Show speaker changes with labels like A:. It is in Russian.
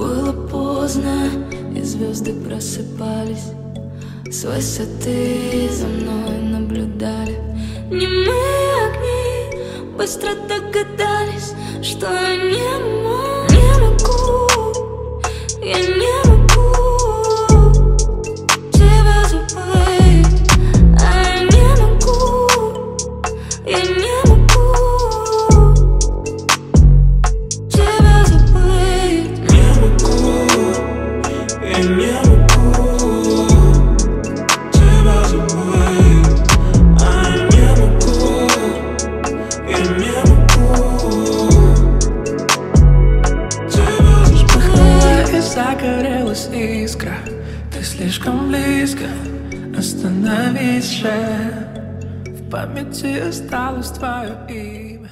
A: Было поздно, и звезды просыпались. С высоты за мной наблюдали. Немые огни быстро догадались Что я
B: загорелась искра. Ты слишком близко, остановись же В памяти осталось твое имя